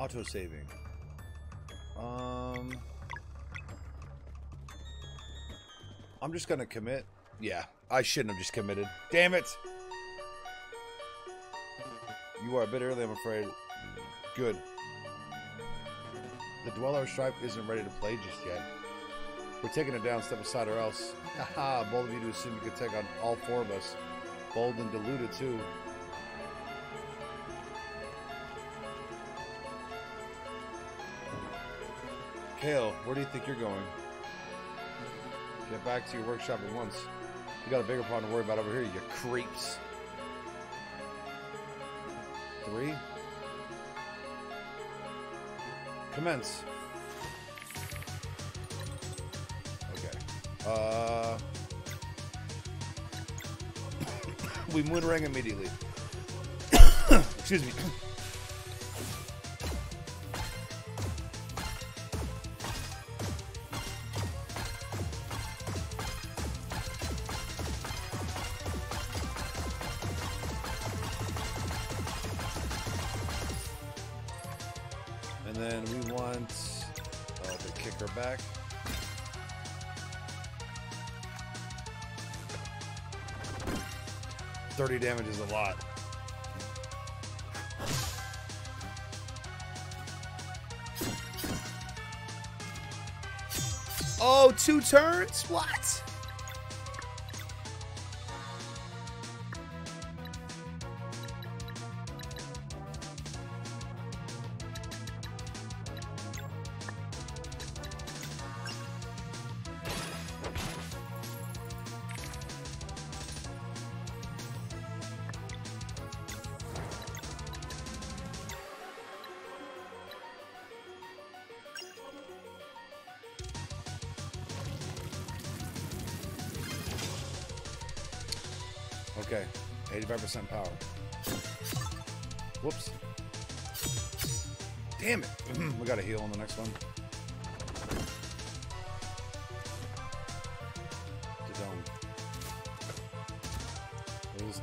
Auto saving. Um, I'm just gonna commit. Yeah, I shouldn't have just committed. Damn it! You are a bit early, I'm afraid. Good. The Dweller Strife isn't ready to play just yet. We're taking it down, step aside or else. Haha, bold of you to assume you could take on all four of us. Bold and deluded, too. Kale, where do you think you're going? Get back to your workshop at once. You got a bigger problem to worry about over here, you creeps. Three. Commence. Okay. Uh. we Moonerang immediately. Excuse me. damage is a lot. Oh, two turns? What?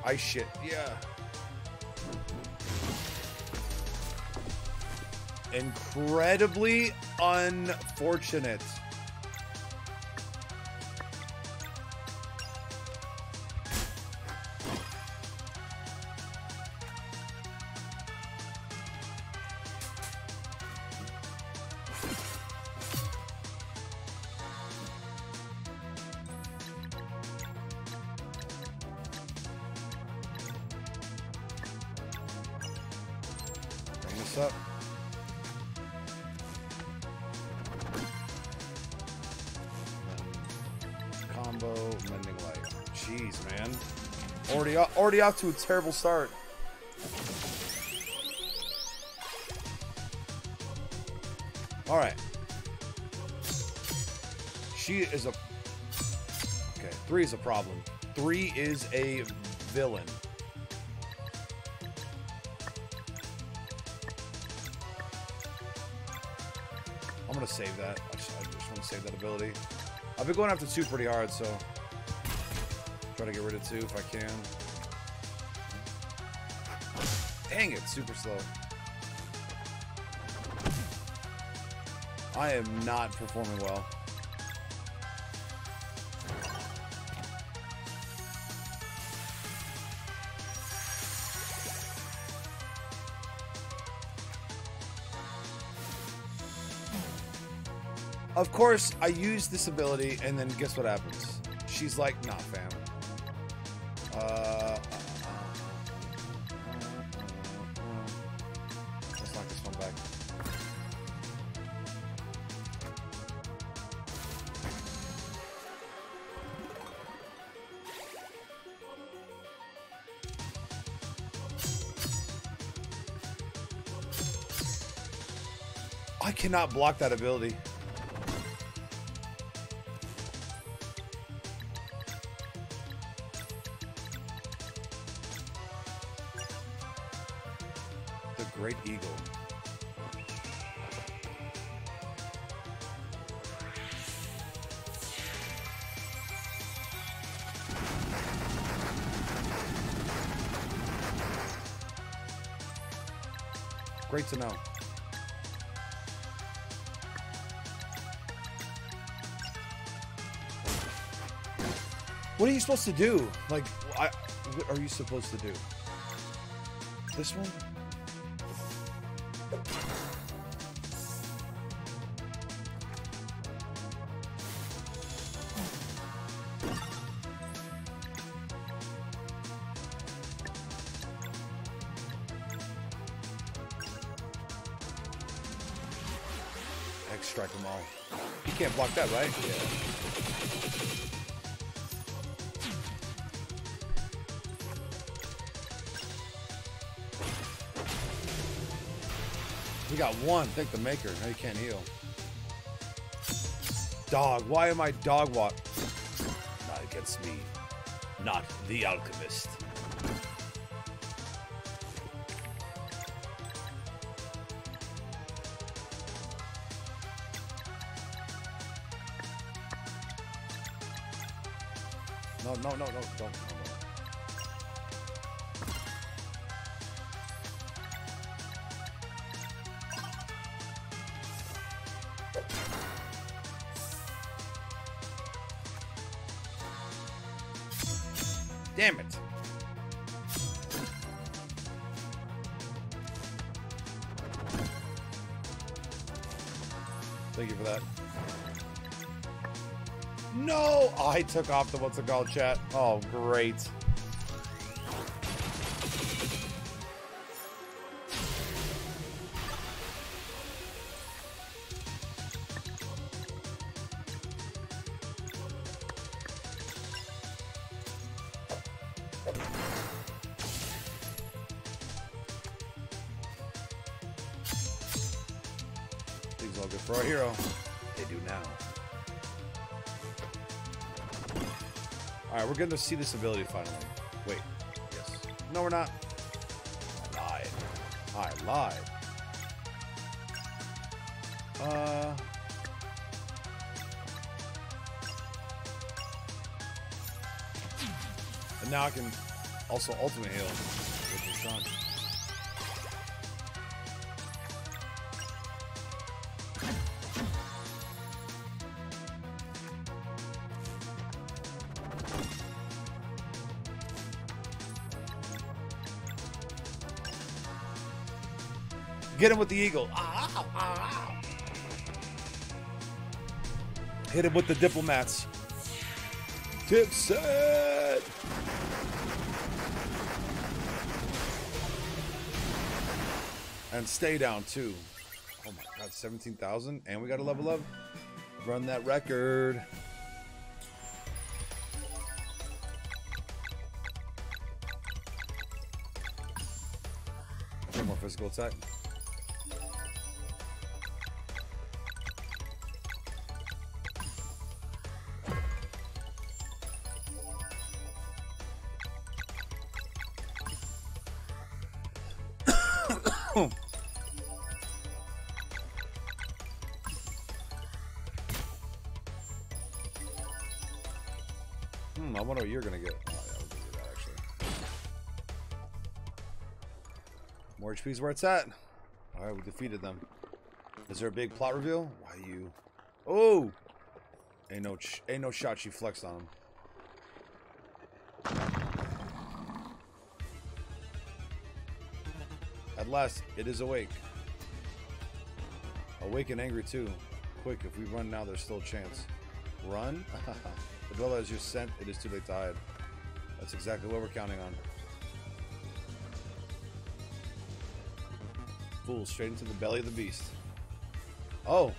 This ice shit. Yeah. Incredibly unfortunate. Already, off to a terrible start. All right. She is a. Okay, three is a problem. Three is a villain. I'm gonna save that. I just, I just want to save that ability. I've been going after two pretty hard, so try to get rid of two if I can. Dang it, super slow. I am not performing well. Of course, I use this ability, and then guess what happens? She's like, nah, fam. Cannot block that ability. The Great Eagle. Great to know. What are you supposed to do? Like, I, what are you supposed to do? This one? Strike them all. You can't block that, right? Yeah. Got one. Thank the maker. Now you can't heal. Dog. Why am I dog walk? Not against me. Not the alchemist. Took off the what's it called chat. Oh, great. Going to see this ability finally. Wait. Yes. No, we're not. I lied. I lied. Uh... And now I can also ultimate heal with Resh'an. Get him with the eagle. Ow, ow, ow. Hit him with the diplomats. Tip set. And stay down too. Oh my god, 17,000 and we got a level up. Run that record. One more physical attack. Is where it's at. Alright, we defeated them. Is there a big plot reveal? Why you? Oh! Ain't no, ain't no shot she flexed on him. At last, it is awake. Awake and angry too. Quick, if we run now, there's still a chance. Run? the villa is just sent. It is too late to hide. That's exactly what we're counting on. Fool, straight into the belly of the beast. Oh.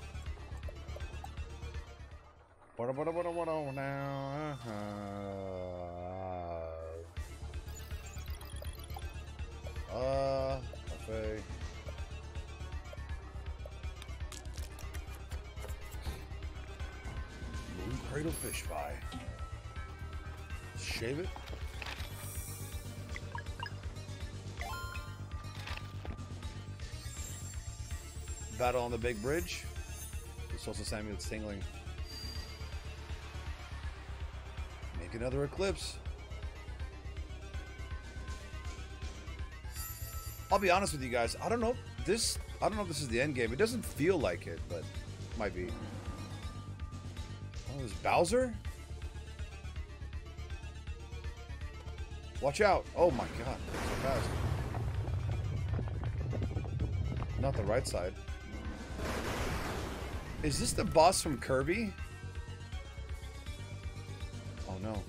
Battle on the Big Bridge. It's also Samuel's tingling. Make another eclipse. I'll be honest with you guys. I don't know this. I don't know if this is the end game. It doesn't feel like it, but it might be. Oh, is Bowser? Watch out! Oh my god, so fast. Not the right side. Is this the boss from Kirby? Oh no.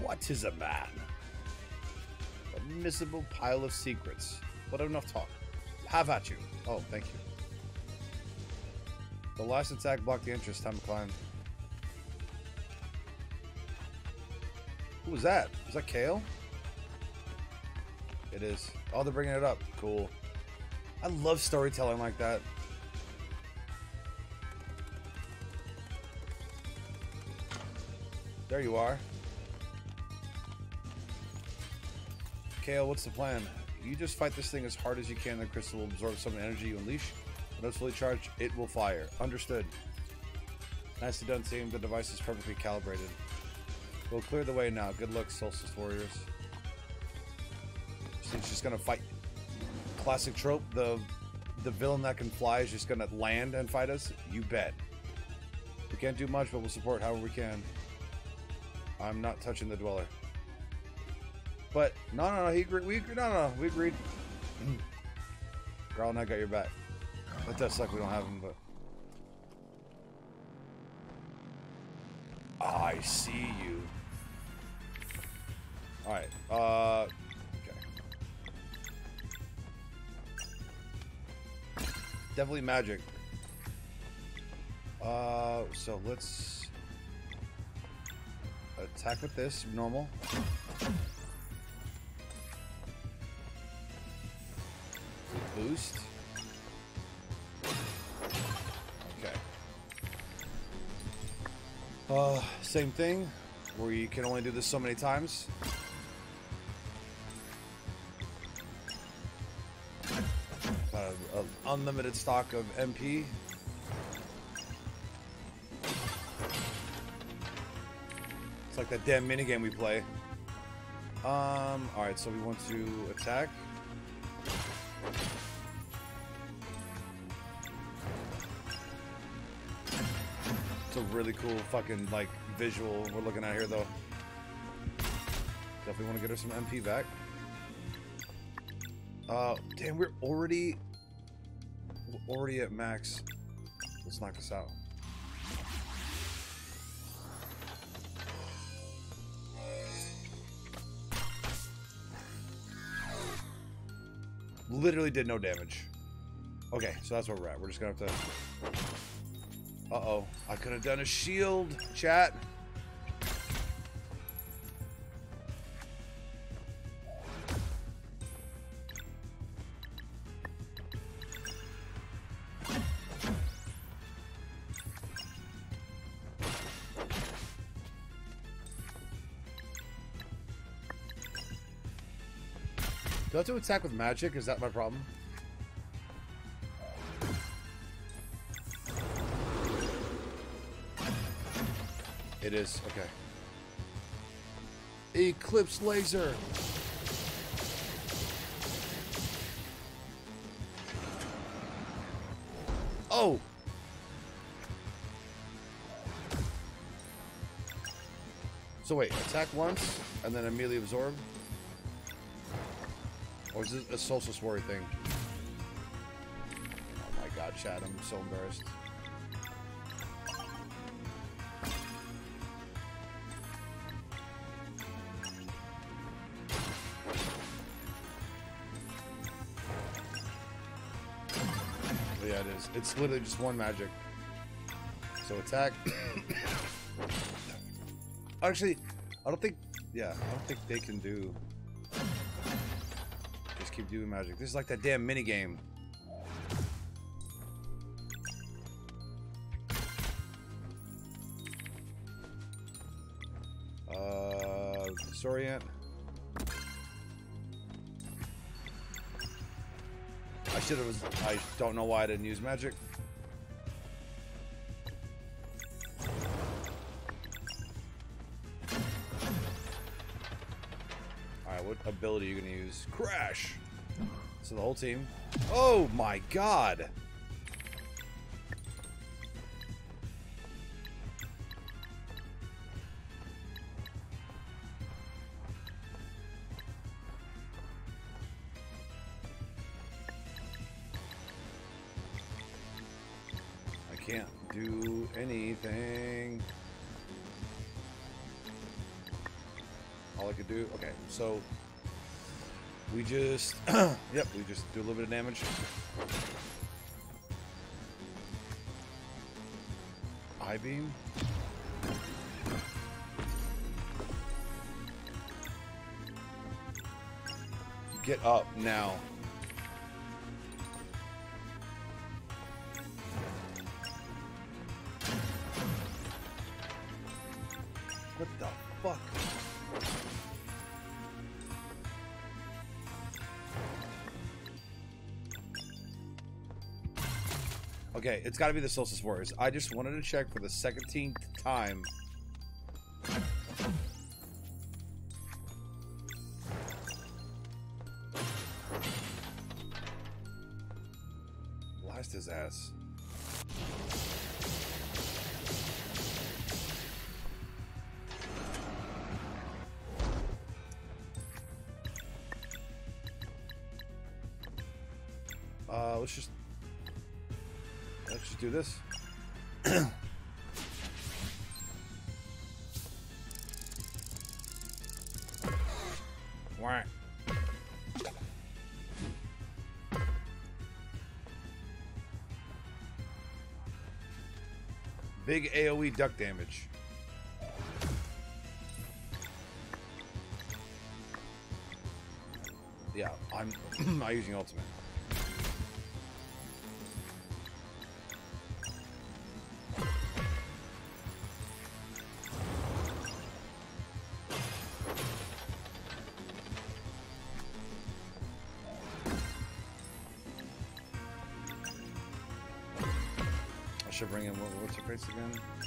What is a man? A miserable pile of secrets. But enough talk. Have at you. Oh, thank you. The last attack blocked the entrance. Time to climb. Who was that? Was that Kale? It is. Oh, they're bringing it up. Cool. I love storytelling like that. There you are. Kale, what's the plan? You just fight this thing as hard as you can, the crystal will absorb some energy you unleash. When it's fully charged, it will fire. Understood. Nicely done, team. The device is perfectly calibrated. We'll clear the way now. Good luck, Solstice Warriors. She's just gonna fight. Classic trope, the the villain that can fly is just gonna land and fight us? You bet. We can't do much, but we'll support however we can. I'm not touching the dweller. But no, no, no. He agreed. We agreed. No, no, no. We agreed. Girl and I got your back. It does suck we don't have him, but. I see you. All right. Uh. Okay. Definitely magic. Uh. So let's attack with this normal. boost. Okay. Uh, same thing, where you can only do this so many times. Unlimited stock of MP. It's like that damn minigame we play. Um, alright, so we want to attack. It's a really cool fucking like visual we're looking at here though. Definitely want to get her some MP back. Uh, damn, we're already already at max. Let's knock this out. Literally did no damage. Okay, so that's where we're at. We're just gonna have to uh-oh. I could have done a shield, chat. Attack with magic? Is that my problem? It is, okay. Eclipse laser. Oh! So wait, attack once, and then immediately absorb? Or is this a social story thing? Oh my god, Chad, I'm so embarrassed. Yeah, it is. It's literally just one magic. So attack. Actually, I don't think. Yeah, I don't think they can do. Keep doing magic. This is like that damn mini game. Uh, Sorient. should have. I don't know why I didn't use magic. Ability are you gonna use? Crash! So the whole team. Oh my god! I can't do anything. All I could do. Okay, so we just, yep, we just do a little bit of damage. Eye beam. Get up now. It's got to be the Solstice Warriors. I just wanted to check for the 17th time. Big AoE duck damage. Yeah, I'm not using ultimate. Should bring in what, what's her face again?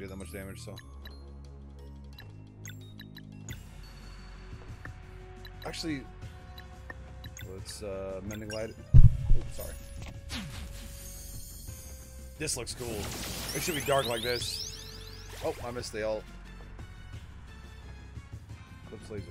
Do that much damage, so. Actually, let's uh, mending light. Oops, sorry. This looks cool. It should be dark like this. Oh, I missed the ult. Clips laser.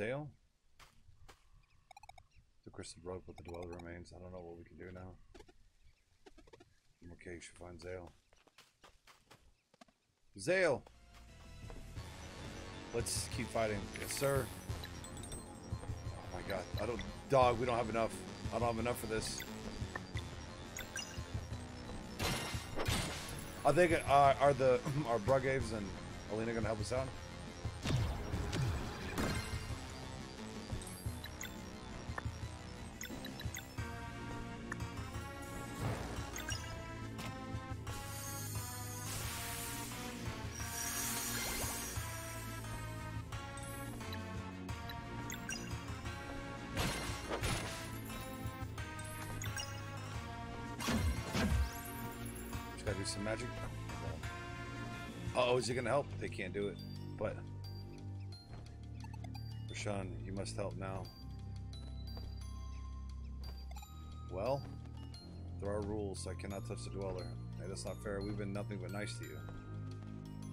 Zale? The crystal broke, but the dweller remains. I don't know what we can do now. Okay, you should find Zale. Zale! Let's keep fighting. Yes, sir. Oh my god. I don't... Dog, we don't have enough. I don't have enough for this. I think, uh, are the... Are Brugaves and Erlina gonna help us out? Do some magic. Uh oh, is he gonna help? They can't do it. But Resh'an, you must help now. Well, there are rules. I cannot touch the dweller. Hey, that's not fair. We've been nothing but nice to you.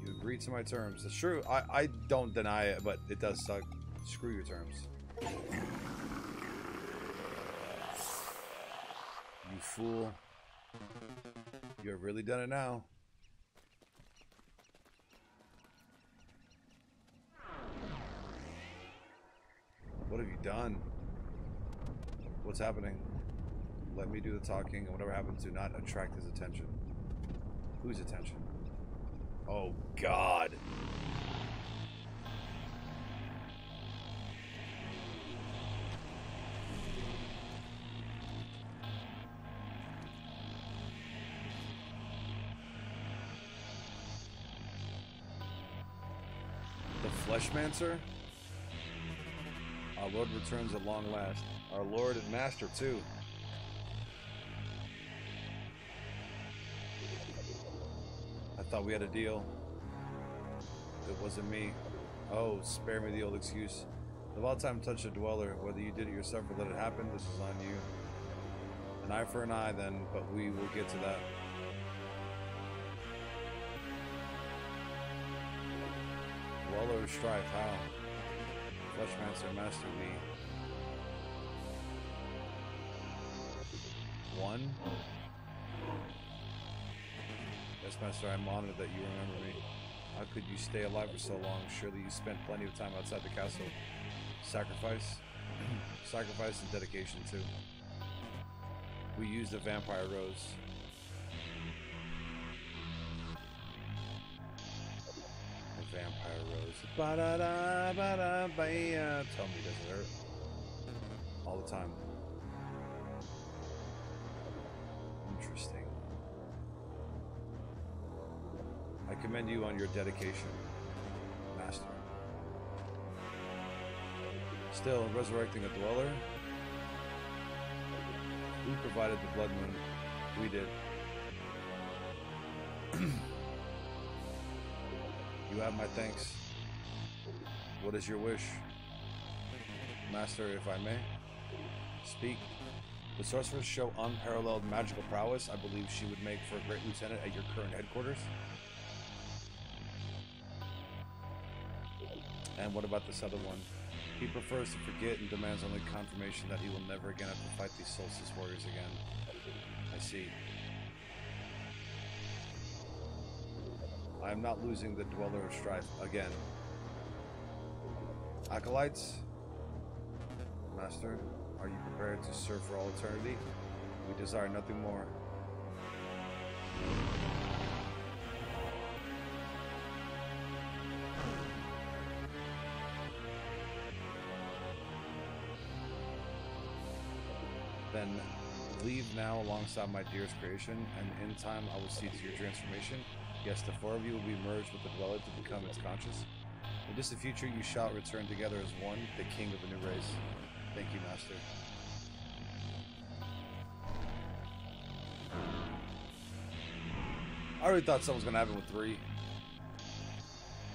You agreed to my terms. It's true. I, I don't deny it, but it does suck. Screw your terms. You fool. You have really done it now. What have you done? What's happening? Let me do the talking, and whatever happens, do not attract his attention. Whose attention? Oh, God. The Fleshmancer? Our Lord returns at long last. Our Lord and Master, too. I thought we had a deal. It wasn't me. Oh, spare me the old excuse. The all time touch a dweller, whether you did it yourself or let it happen, this is on you. An eye for an eye, then, but we will get to that. Of strife, how? Fleshmancer master me. One? Yes, Master, I'm honored that you remember me. How could you stay alive for so long? Surely you spent plenty of time outside the castle. Sacrifice? Sacrifice and dedication, too. We used the vampire rose. Vampire rose. Ba-da-da, ba-da, ba Tell me, does it hurt? All the time. Interesting. I commend you on your dedication, Master. Still, resurrecting a dweller? Who provided the blood moon? We did. you have my thanks. What is your wish? Master, if I may? Speak. The sorceress show unparalleled magical prowess. I believe she would make for a great lieutenant at your current headquarters. And what about this other one? He prefers to forget and demands only confirmation that he will never again have to fight these Solstice warriors again. I see. I am not losing the Dweller of Strife again. Acolytes? Master, are you prepared to serve for all eternity? We desire nothing more. Then leave now alongside my dearest creation, and in time I will see to your transformation. Yes, the four of you will be merged with the dweller to become its conscious. In distant future, you shall return together as one, the king of a new race. Thank you, Master. I already thought something was going to happen with three.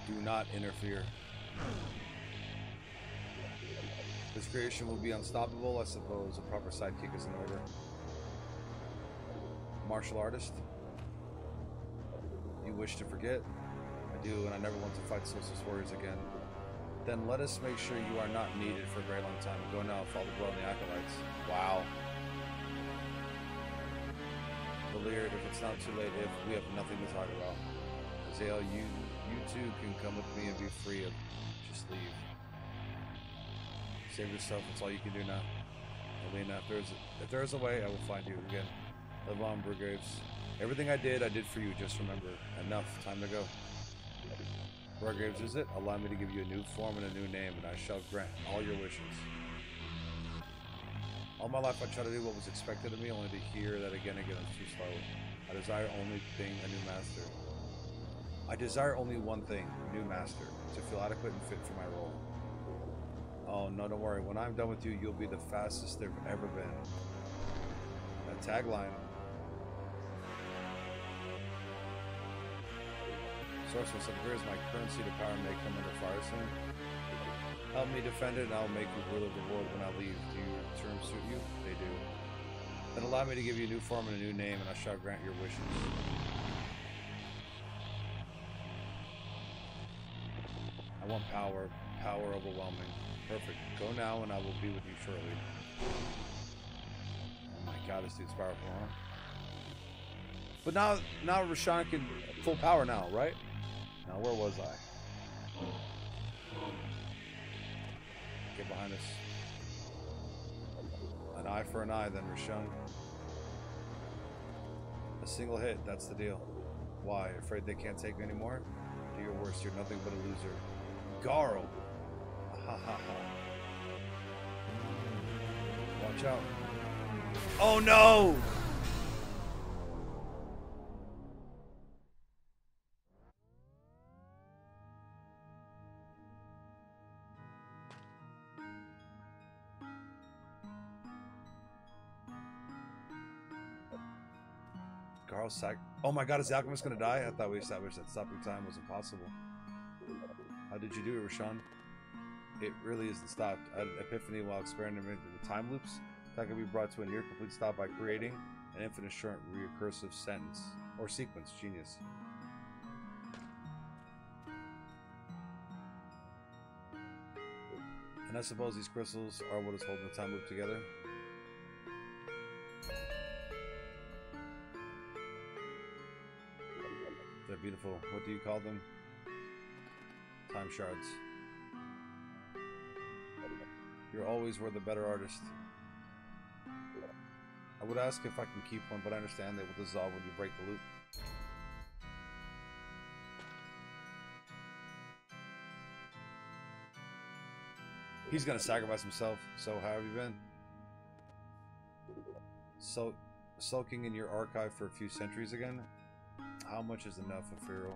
Do not interfere. This creation will be unstoppable, I suppose. A proper sidekick is in order. Martial artist. You wish to forget? I do, and I never want to fight Solstice Warriors again. Then let us make sure you are not needed for a very long time. Go now, follow the in the Acolytes. Wow. Valere, if it's not too late, if we have nothing to talk about. Zale, you you too can come with me and be free of just leave. Save yourself, it's all you can do now. Erlina, if there's a, if there's a way, I will find you again. Live on, Brugaves. Everything I did, I did for you, just remember. Enough, time to go. Brugaves, is it? Allow me to give you a new form and a new name, and I shall grant all your wishes. All my life I tried to do what was expected of me, only to hear that again and again is too slow. I desire only thing, a new master. I desire only one thing, a new master, to feel adequate and fit for my role. Oh, no, don't worry. When I'm done with you, you'll be the fastest there've ever been. That tagline. Sorceress appears my currency to power may come under fire soon. Help me defend it, and I'll make you ruler of the world when I leave. Do your terms suit you? They do. Then allow me to give you a new form and a new name, and I shall grant your wishes. I want power. Power overwhelming. Perfect. Go now and I will be with you shortly. Oh my god, this dude's powerful, huh? But now, now Resh'an can full power now, right? Now, where was I? Get behind us. An eye for an eye, then Resh'an. A single hit, that's the deal. Why? Afraid they can't take me anymore? Do your worst, you're nothing but a loser. Garl! Ha ha ha. Watch out. Oh no! Garl sack. Oh my god, is the alchemist gonna die? I thought we established that stopping time was impossible. How did you do it, Resh'an? It really isn't stopped. I had an epiphany while experimenting with time loops that can be brought to a near complete stop by creating an infinite short recursive sentence or sequence. Genius. And I suppose these crystals are what is holding the time loop together. Beautiful. What do you call them? Time shards. You're always were the better artist. I would ask if I can keep one, but I understand they will dissolve when you break the loop. He's gonna sacrifice himself, so how have you been? So, sulking in your archive for a few centuries again? How much is enough, Ephiro?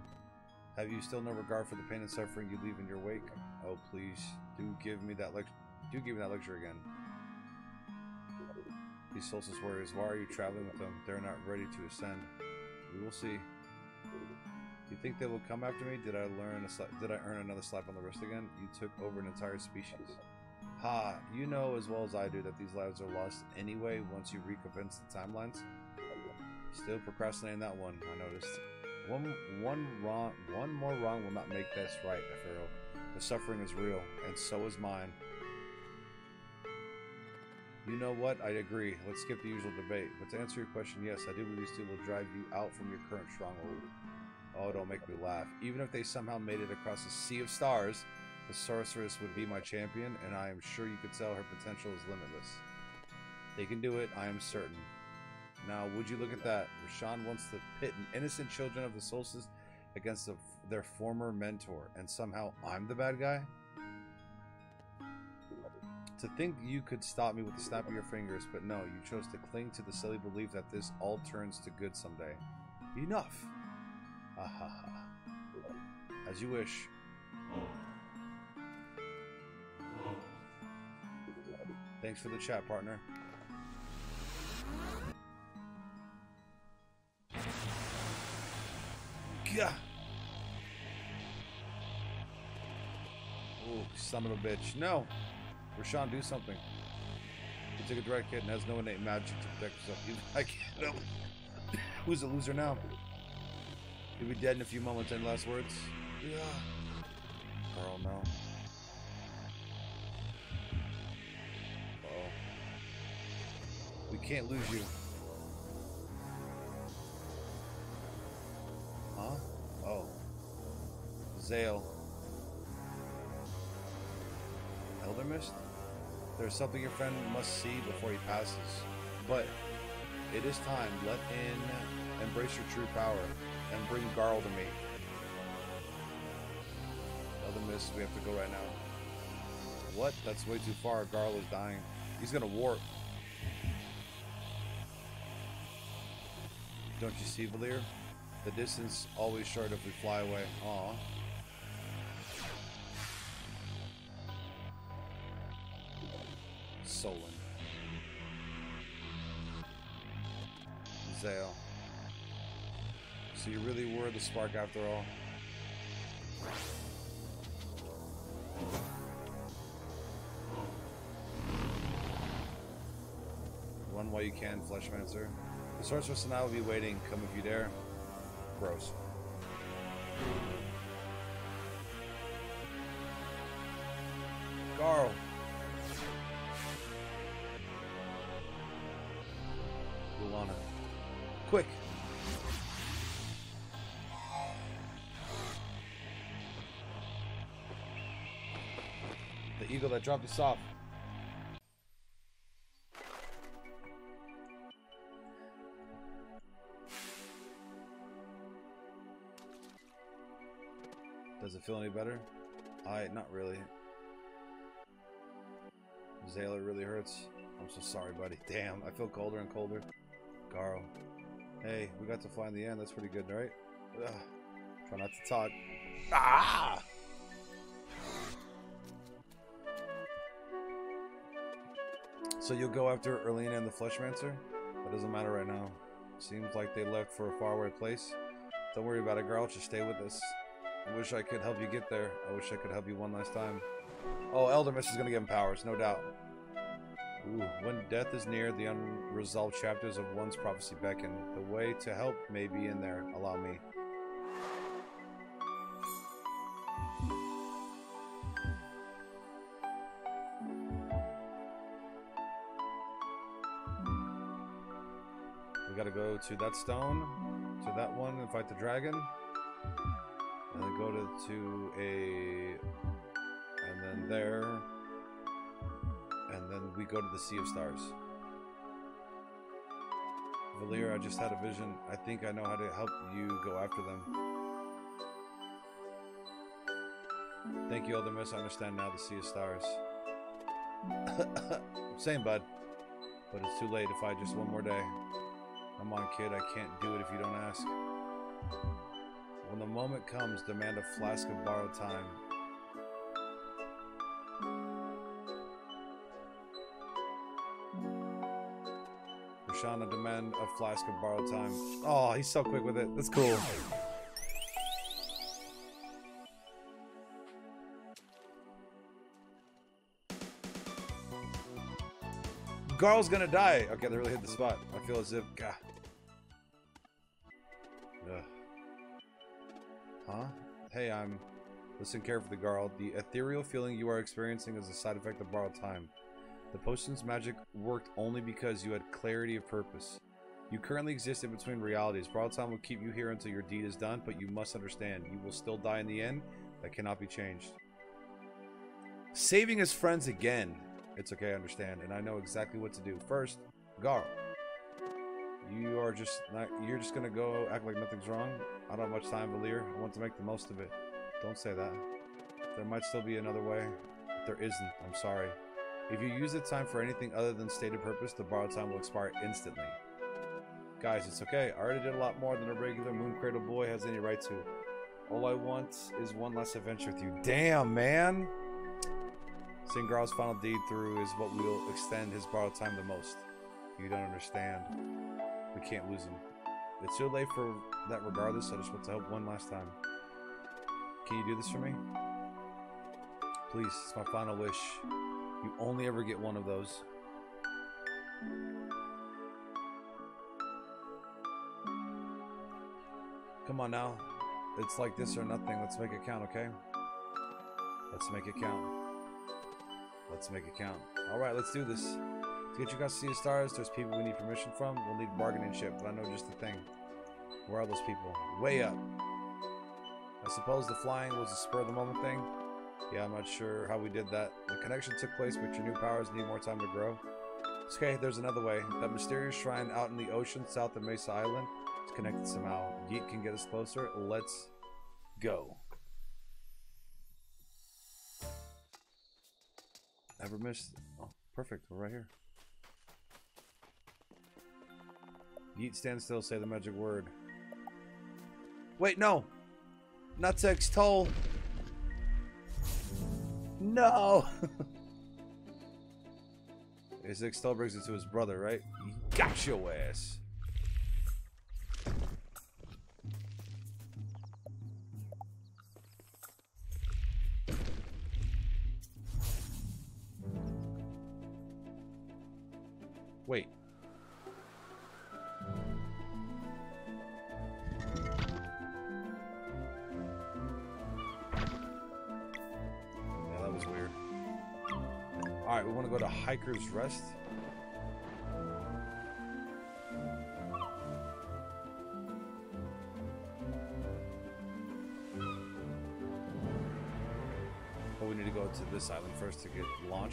Have you still no regard for the pain and suffering you leave in your wake? Oh, please, do give me that lecture. Do give me that lecture again. These Solstice warriors, why are you traveling with them? They're not ready to ascend. We will see. You think they will come after me? Did I learn a did I earn another slap on the wrist again? You took over an entire species. Ha! You know as well as I do that these lives are lost anyway once you recommence the timelines. Still procrastinating that one, I noticed. One one wrong one more wrong will not make this right, Ephiro. The suffering is real, and so is mine. You know what? I agree. Let's skip the usual debate. But to answer your question, yes, I do believe these two will drive you out from your current stronghold. Oh, don't make me laugh. Even if they somehow made it across a sea of stars, the sorceress would be my champion, and I am sure you could tell her potential is limitless. They can do it, I am certain. Now, would you look at that? Resh'an wants to pit innocent children of the solstice against the, their former mentor, and somehow I'm the bad guy? To think you could stop me with the snap of your fingers, but no, you chose to cling to the silly belief that this all turns to good someday. Enough! Ah ha ha. As you wish. Thanks for the chat, partner. Gah! Oh, son of a bitch. No! Resh'an, do something. You took a direct hit and has no innate magic to protect yourself. You, I can't help. Who's the loser now? You'll be dead in a few moments. Any last words? Yeah. Garl, no. Uh oh. We can't lose you. Zale. Elder Mist? There's something your friend must see before he passes. But it is time. Let in, embrace your true power, and bring Garl to me. Elder Mist, we have to go right now. What? That's way too far. Garl is dying. He's gonna warp. Don't you see, Valere? The distance always short if we fly away. Aw. Solon. Zale. So you really were the spark after all? Run while you can, Fleshmancer. The sorceress and I will be waiting. Come if you dare. Gross. Garl. Eagle that dropped us off. Does it feel any better? I, not really. Zayla really hurts. I'm so sorry, buddy. Damn, I feel colder and colder. Garo. Hey, we got to fly in the end. That's pretty good, right? Ugh. Try not to talk. Ah! So you'll go after Erlina and the Fleshmancer? That doesn't matter right now. Seems like they left for a faraway place. Don't worry about it, girl. Just stay with us. I wish I could help you get there. I wish I could help you one last time. Oh, Elder Mist is gonna give him powers, no doubt. Ooh, when death is near, the unresolved chapters of one's prophecy beckon. The way to help may be in there. Allow me. To that stone, to that one, and fight the dragon. And then go to, to a... And then there and then we go to the Sea of Stars. Valere, I just had a vision. I think I know how to help you go after them. Thank you, Elder Mist. I understand now the Sea of Stars. Same, bud. But it's too late to fight just one more day. Come on, kid. I can't do it if you don't ask. When the moment comes, demand a flask of borrowed time. Rashana demand a flask of borrowed time. Oh, he's so quick with it. That's cool. Garl's gonna die. Okay, they really hit the spot. I feel as if. God. Listen carefully, Garl. The ethereal feeling you are experiencing is a side effect of borrowed time. The potion's magic worked only because you had clarity of purpose. You currently exist in between realities. Borrowed time will keep you here until your deed is done, but you must understand, you will still die in the end. That cannot be changed. Saving his friends again. It's okay, I understand, and I know exactly what to do. First, Gar. You are just not, you're just gonna go act like nothing's wrong. I don't have much time, Valere. I want to make the most of it. Don't say that. There might still be another way. If there isn't, I'm sorry. If you use the time for anything other than stated purpose, the borrowed time will expire instantly. Guys, it's okay. I already did a lot more than a regular Mooncradle boy has any right to. All I want is one last adventure with you. Damn, man! Seeing Garl's final deed through is what will extend his borrowed time the most. You don't understand. We can't lose him. It's too late for that regardless, I just want to help one last time. Can you do this for me? Please, it's my final wish. You only ever get one of those. Come on now. It's like this or nothing. Let's make it count, okay? Let's make it count. Let's make it count. Alright, let's do this. To get you guys to see the stars, there's people we need permission from. We'll need bargaining chip, but I know just the thing. Where are those people? Way up. I suppose the flying was a spur of the moment thing. Yeah, I'm not sure how we did that. The connection took place, but your new powers need more time to grow. Okay, there's another way. That mysterious shrine out in the ocean south of Mesa Island is connected somehow. Yeet can get us closer. Let's go. Ever missed? Oh, perfect. We're right here. Yeet, stand still. Say the magic word. Wait, no. Not to extol. No! Isaac still brings it to his brother, right? He got your ass.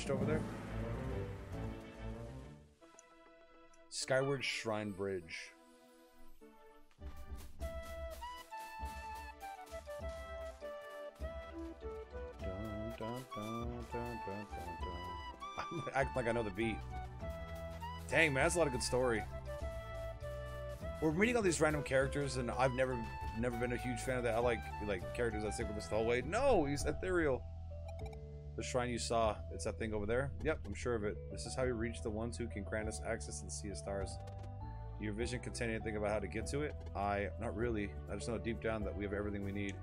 Over there. Skyward Shrine Bridge. I'm acting like I know the beat. Dang, man, that's a lot of good story. We're meeting all these random characters, and I've never, never been a huge fan of that. I like like characters that stick with us the whole way. No, he's ethereal. The shrine you saw, it's that thing over there? Yep, I'm sure of it. This is how you reach the ones who can grant us access to the Sea of Stars. Your vision contain anything about how to get to it? I, not really. I just know deep down that we have everything we need.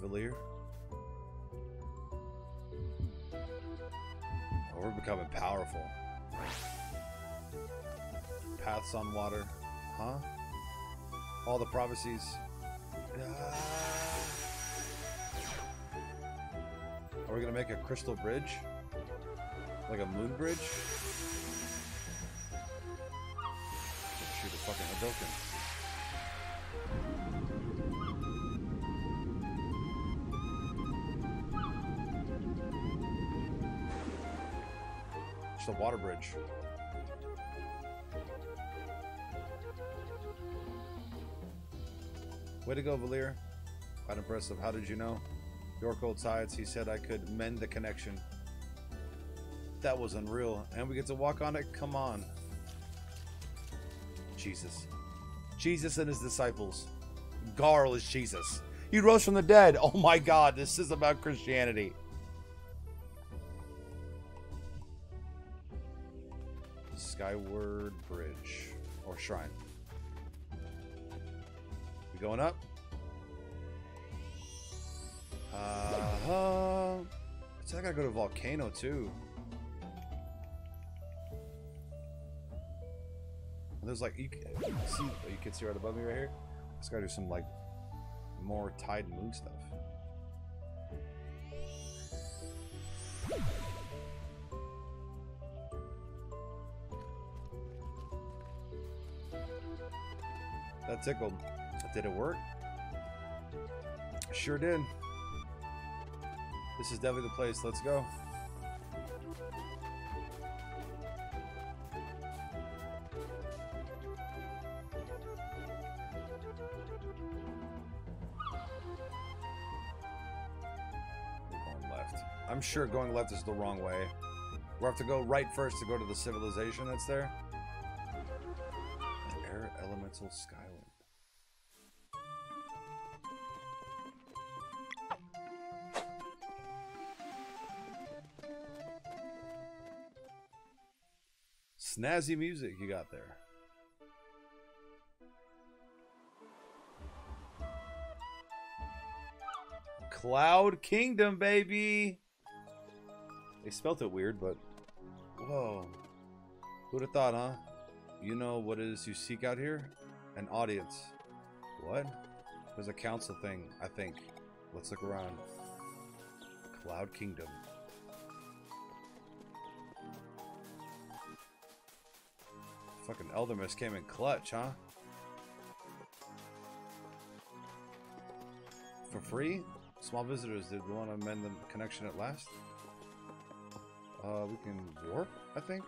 Valere? Oh, we're becoming powerful. Paths on water. Huh? All the prophecies. Ah. Are we gonna make a crystal bridge? Like a moon bridge? Shoot a fucking Hadoken. Just a water bridge. Way to go, Valere. Quite impressive. How did you know? York Old Sides. he said I could mend the connection. That was unreal. And we get to walk on it? Come on. Jesus. Jesus and his disciples. Garl is Jesus. He rose from the dead. Oh my god, this is about Christianity. Skyward Bridge. Or Shrine. We going up? Uh huh. I gotta go to Volcano too. And there's like you can see you can see right above me right here. I just gotta do some like more tide moon stuff. That tickled. Did it work? Sure did. This is definitely the place. Let's go. Going left. I'm sure going left is the wrong way. We'll have to go right first to go to the civilization that's there. Air Elemental Skyland. Snazzy music you got there. Cloud Kingdom, baby! They spelt it weird, but... Whoa. Who'd have thought, huh? You know what it is you seek out here? An audience. What? There's a council thing, I think. Let's look around. Cloud Kingdom. Fucking Eldermist came in clutch, huh? For free? Small visitors, did we want to mend the connection at last? Uh, we can warp, I think?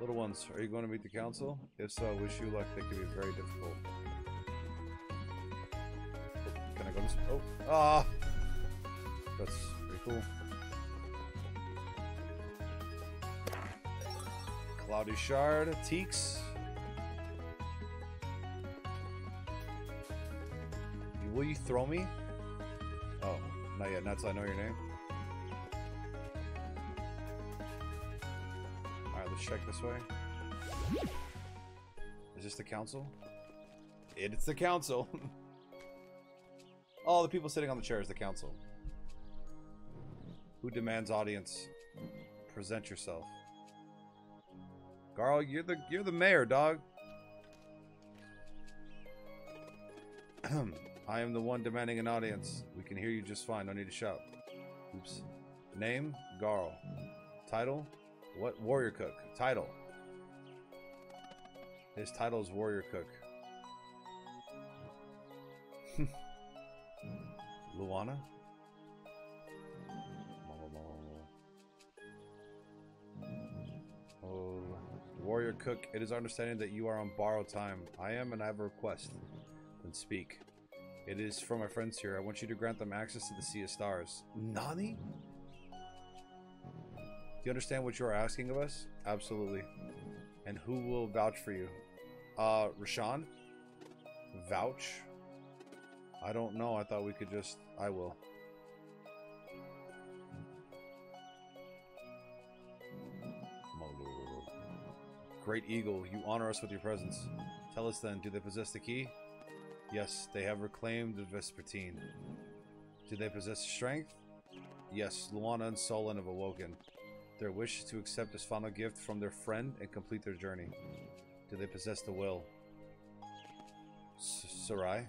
Little ones, are you going to meet the council? If so, wish you luck. They can be very difficult. Can I go? Oh, ah! That's pretty cool. Cloudy Shard, Teaks. Will you throw me? Oh, not yet. Not till I know your name. Alright, let's check this way. Is this the council? It's the council. All the people sitting on the chair is the council. Who demands audience? Present yourself. Garl, you're the you're the mayor, dog. I am the one demanding an audience. We can hear you just fine. No need to shout. Oops. Name? Garl. Title? What? Warrior Cook. Title. His title is Warrior Cook. Luana? Oh, Warrior Cook, it is understanding that you are on borrowed time. I am, and I have a request. Then speak. It is for my friends here. I want you to grant them access to the Sea of Stars. Nani? Do you understand what you are asking of us? Absolutely. And who will vouch for you? Uh, Resh'an? Vouch? I don't know. I thought we could just... I will. Great Eagle, you honor us with your presence. Tell us then, do they possess the key? Yes, they have reclaimed the Vespertine. Do they possess strength? Yes, Luana and Solon have awoken. Their wish is to accept this final gift from their friend and complete their journey. Do they possess the will? Serai?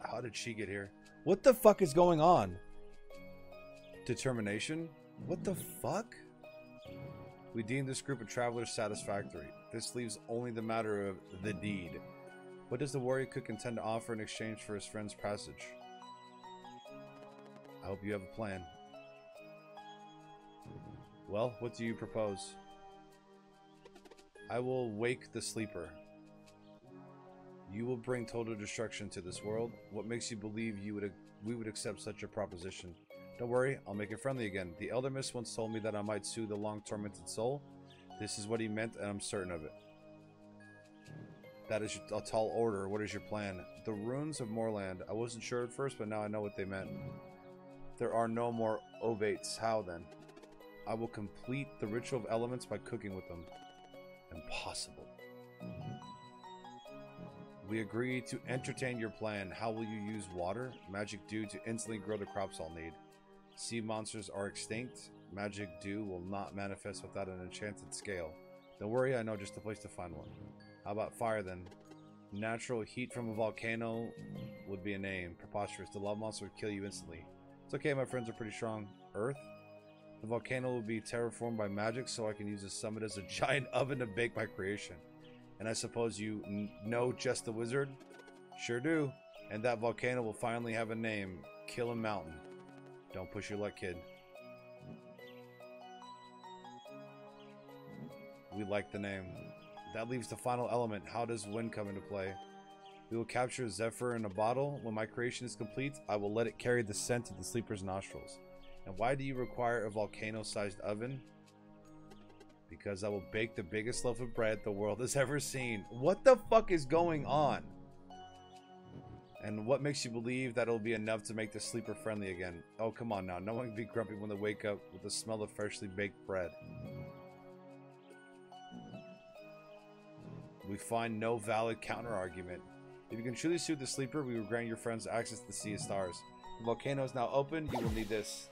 How did she get here? What the fuck is going on? Determination? What the fuck? We deem this group of travelers satisfactory. This leaves only the matter of the deed. What does the warrior cook intend to offer in exchange for his friend's passage? I hope you have a plan. Well, what do you propose? I will wake the sleeper. You will bring total destruction to this world. What makes you believe you would we would accept such a proposition? Don't worry, I'll make it friendly again. The Elder Mist once told me that I might soothe the long tormented soul. This is what he meant, and I'm certain of it. That is a tall order. What is your plan? The runes of Moorland. I wasn't sure at first, but now I know what they meant. There are no more ovates. How then? I will complete the ritual of elements by cooking with them. Impossible. We agree to entertain your plan. How will you use water? Magic dew to instantly grow the crops I'll need. Sea monsters are extinct. Magic dew will not manifest without an enchanted scale. Don't worry, I know just the place to find one. How about fire then? Natural heat from a volcano would be a name. Preposterous. The lava monster would kill you instantly. It's okay, my friends are pretty strong. Earth? The volcano will be terraformed by magic, so I can use the summit as a giant oven to bake my creation. And I suppose you know just the wizard? Sure do. And that volcano will finally have a name. Kill a Mountain. Don't push your luck, kid. We like the name. That leaves the final element. How does wind come into play? We will capture Zephyr in a bottle. When my creation is complete, I will let it carry the scent of the sleeper's nostrils. And why do you require a volcano-sized oven? Because I will bake the biggest loaf of bread the world has ever seen. What the fuck is going on? And what makes you believe that it'll be enough to make the sleeper friendly again? Oh, come on now. No one can be grumpy when they wake up with the smell of freshly baked bread. We find no valid counter-argument. If you can truly soothe the sleeper, we will grant your friends access to the Sea of Stars. The volcano is now open. You will need this.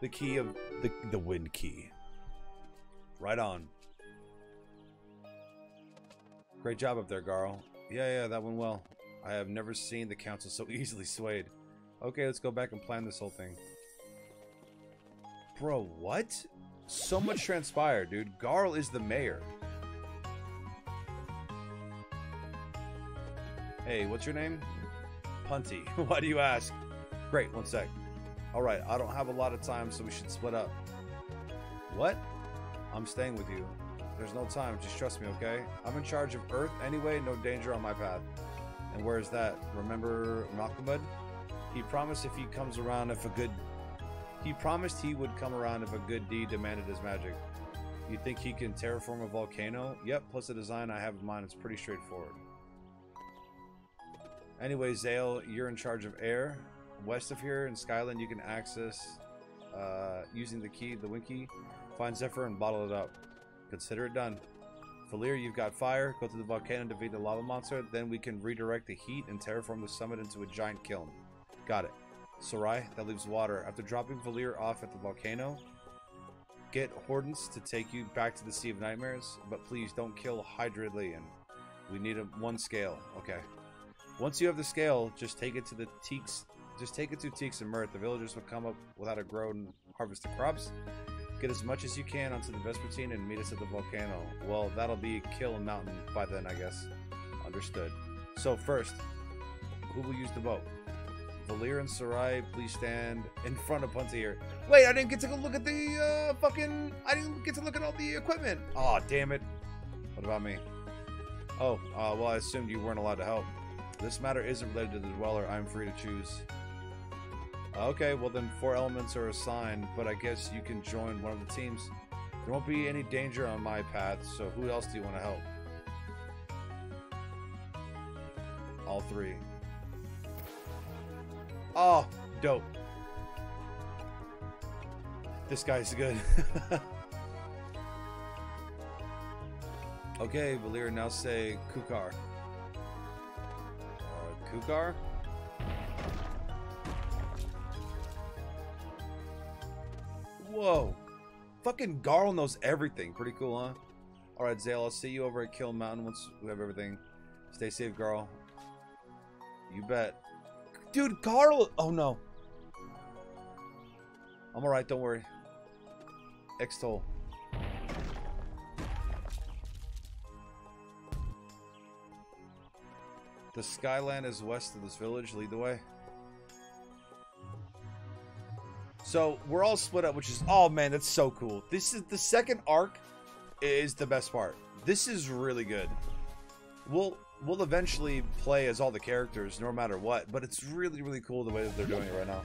The key of... The, the wind key. Right on. Great job up there, Garl. Yeah, yeah, that went well. I have never seen the council so easily swayed. Okay, let's go back and plan this whole thing. Bro, what? So much transpired, dude. Garl is the mayor. Hey, what's your name? Punty. Why do you ask? Great, one sec. Alright, I don't have a lot of time, so we should split up. What? I'm staying with you. There's no time, just trust me, okay? I'm in charge of Earth anyway, no danger on my path. And where is that? Remember Malkomud? He promised if he comes around if a good... He promised he would come around if a good deed demanded his magic. You think he can terraform a volcano? Yep, plus the design I have in mind is pretty straightforward. Anyway, Zale, you're in charge of air. West of here in Skyland, you can access uh, using the key, the Winky. Find Zephyr and bottle it up. Consider it done. Valere, you've got fire. Go to the volcano and defeat the lava monster. Then we can redirect the heat and terraform the summit into a giant kiln. Got it. Serai, that leaves water. After dropping Valere off at the volcano, get Hortense to take you back to the Sea of Nightmares, but please don't kill Hydralion. We need a one scale. Okay. Once you have the scale, just take it to the Teaks. Just take it to Teaks and Mirth. The villagers will come up without a grow and harvest the crops. Get as much as you can onto the Vespertine and meet us at the volcano. Well, that'll be Kiln Mountain by then, I guess. Understood. So first, who will use the boat? Valere and Serai, please stand in front of Punta here. Wait, I didn't get to look at the uh, fucking. I didn't get to look at all the equipment. Oh, damn it. What about me? Oh, uh, well, I assumed you weren't allowed to help. This matter isn't related to the Dweller. I'm free to choose. Okay, well then four elements are assigned, but I guess you can join one of the teams. There won't be any danger on my path, so who else do you want to help? All three. Oh, dope. This guy's good. okay, Valere, now say Kukar. Uh, Kukar? Whoa. Fucking Garl knows everything. Pretty cool, huh? Alright, Zale, I'll see you over at Kiln Mountain once we have everything. Stay safe, Garl. You bet. Dude, Garl! Oh, no. I'm alright, don't worry. X-Toll. The Skyland is west of this village. Lead the way. So we're all split up, which is oh man, that's so cool. This is the second arc is the best part. This is really good. We'll we'll eventually play as all the characters no matter what, but it's really really cool the way that they're doing it right now.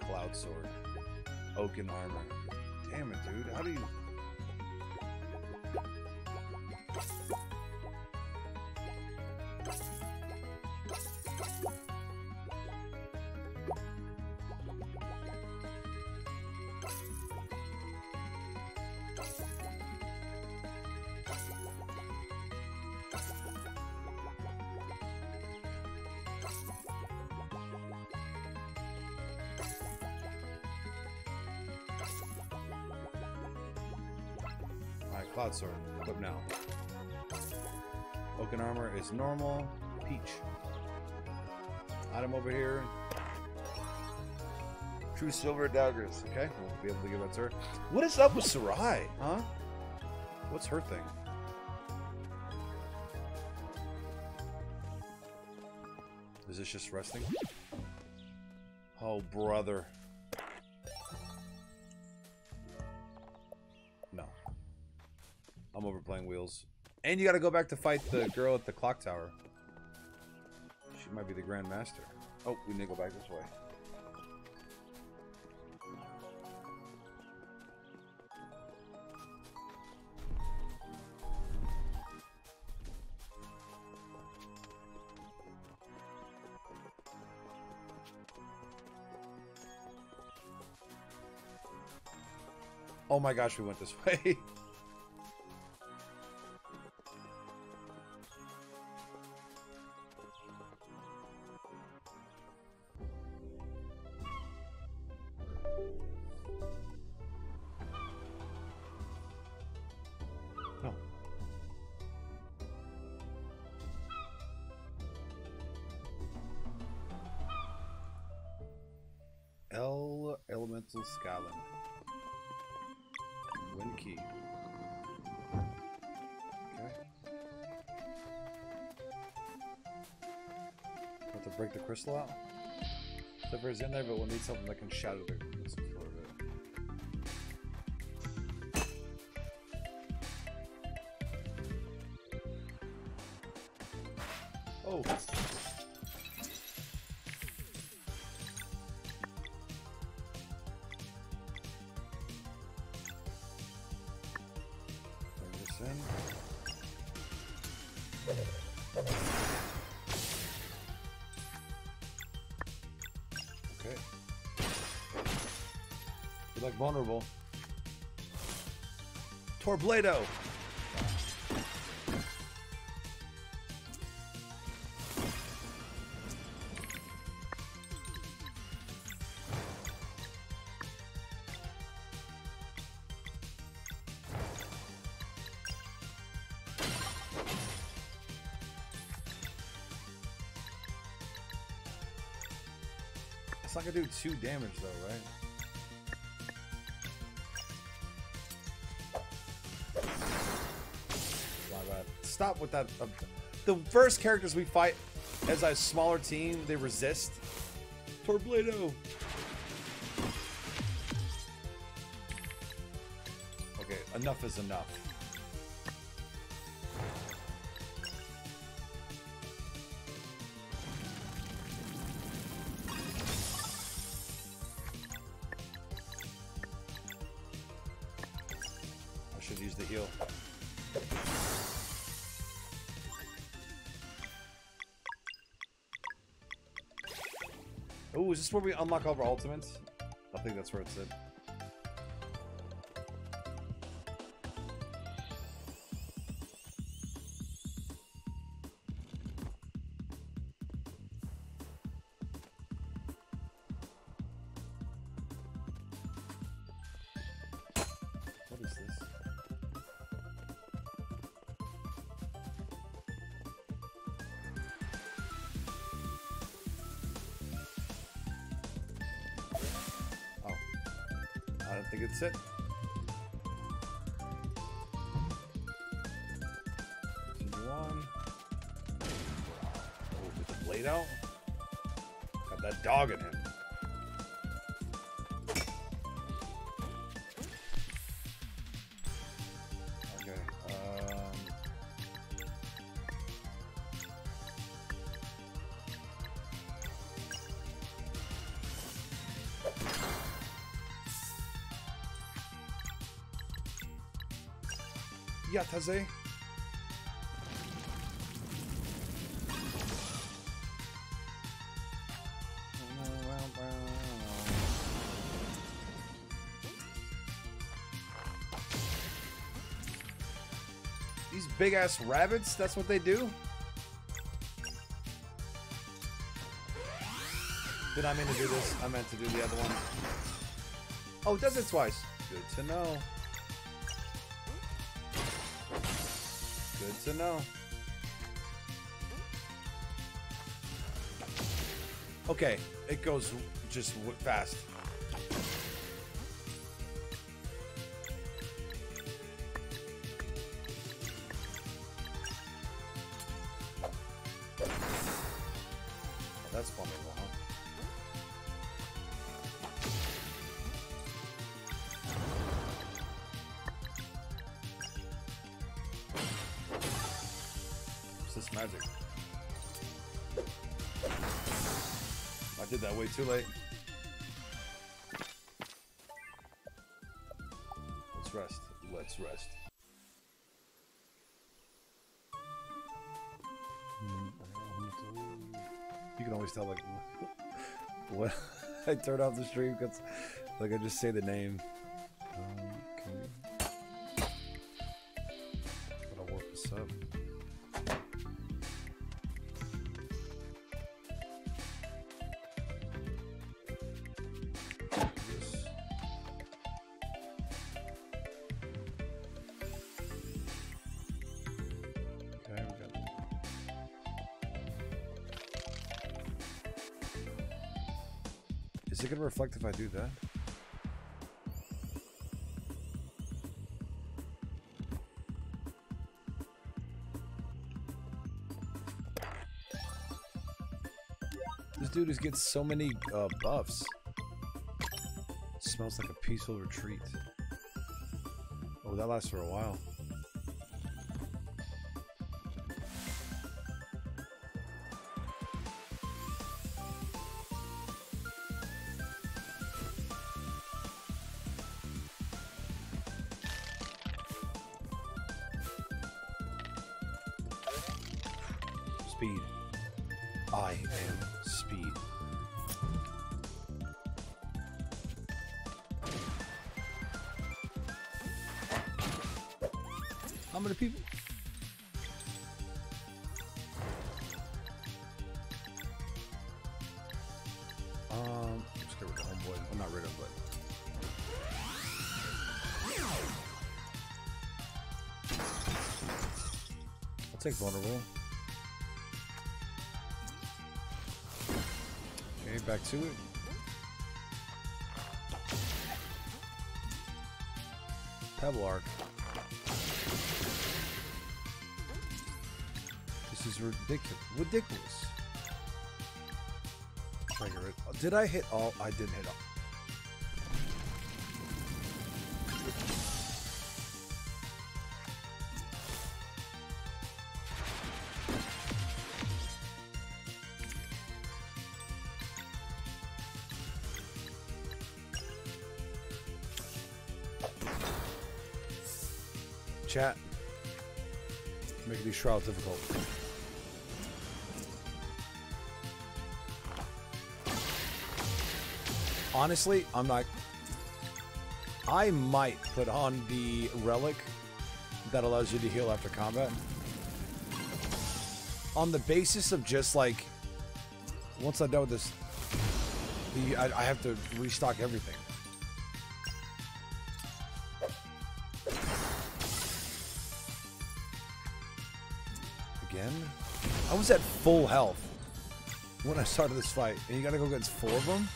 Cloud sword, oaken armor. Damn it, dude! How do you? Is normal. Peach. Item over here. True Silver Daggers. Okay, we'll be able to give that to her. What is up with Serai, huh? What's her thing? Is this just resting? Oh, brother. No. I'm overplaying wheels. And you gotta go back to fight the girl at the clock tower. She might be the Grand Master. Oh, we need to go back this way. Oh my gosh, we went this way. L Elemental Scotland. Wind key. Okay. Have to break the crystal out. Zipper's in there, but we'll need something that can shatter the crystal vulnerable. Torblado! It's not gonna do two damage though, right? With that. Uh, the first characters we fight as a smaller team, they resist. Torblado. Okay, enough is enough. Where we unlock all our ultimates? I think that's where it's said. Think it's it. Oh, the blade out? Got that dog in him. Yataze. These big ass rabbits, that's what they do? Did I mean to do this? I meant to do the other one. Oh, it does it twice. Good to know. To know. Okay, it goes just fast. Too late. Let's rest. Let's rest. You can always tell like what I turn off the stream because like I just say the name. Is it gonna reflect if I do that? This dude is getting so many uh, buffs. Smells like a peaceful retreat. Oh, that lasts for a while. take vulnerable. Okay, back to it. Pebble Arc. This is ridiculous. Ridiculous. Trigger it. Did I hit all? I didn't hit all. Trials difficult. Honestly, I'm not. I might put on the relic that allows you to heal after combat. On the basis of just like, once I'm done with this, the, I, I have to restock everything. Was at full health when I started this fight, and you gotta go against four of them?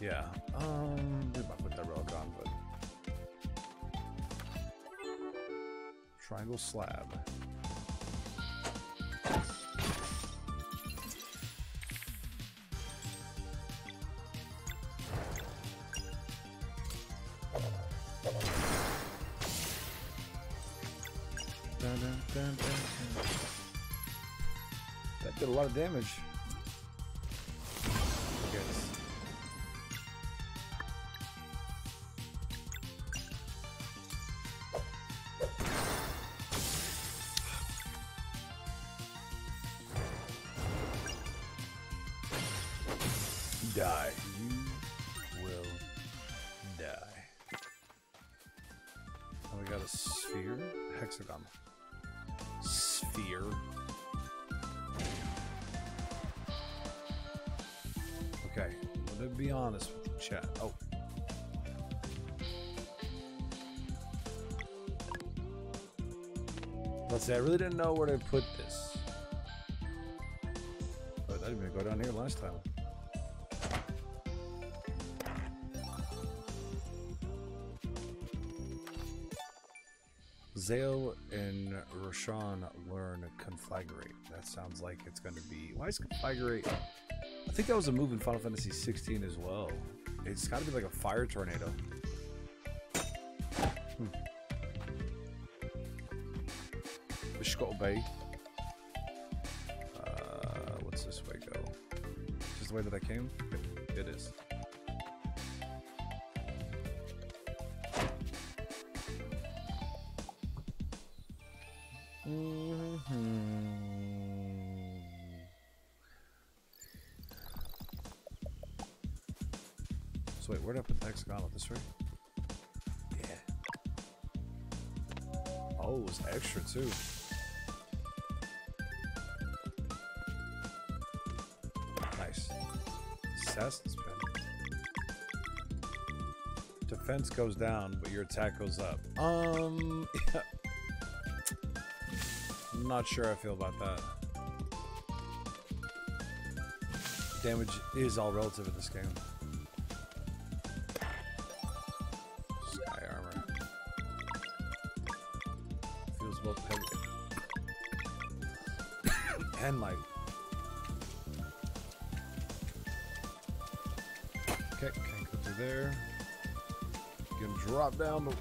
Yeah. Um, put that on, but triangle slab. Lot of damage. Honest with you, chat. Oh. Let's see, I really didn't know where to put this. Oh, but I didn't even go down here last time. Zale and Resh'an learn configurate. That sounds like it's going to be. Why is configurate? I think that was a move in Final Fantasy 16 as well. It's got to be like a fire tornado. Hmm. Bishkot Bay. Uh, what's this way go? Is this the way that I came? It- is. Mhm. So wait, where did I put the hexagon? This way? Yeah. Oh, it was extra too. Nice. Assassin's pen. Defense goes down, but your attack goes up. Um, I'm not sure I feel about that. Damage is all relative in this game. Drop down the.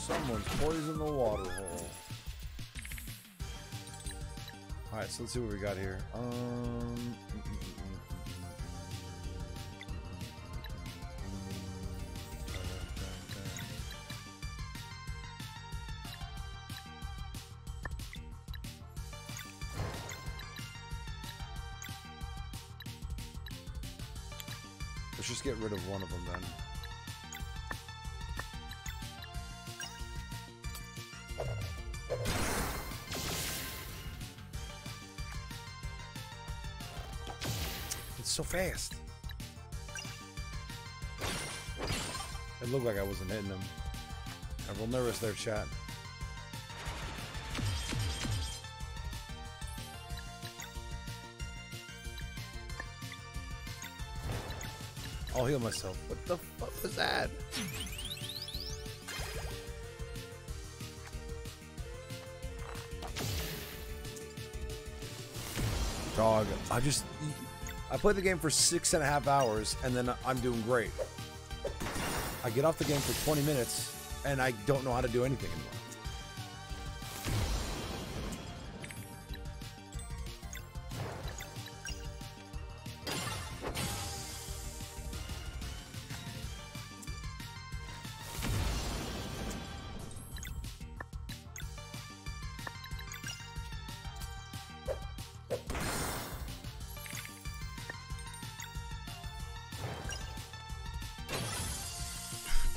Someone's poisoned the water hole. Alright, so let's see what we got here. Um. Let's just get rid of one of them then. Fast. It looked like I wasn't hitting him. I'm real nervous there, chat. I'll heal myself. What the fuck was that? Dog, I just... I play the game for six and a half hours, and then I'm doing great. I get off the game for 20 minutes, and I don't know how to do anything anymore.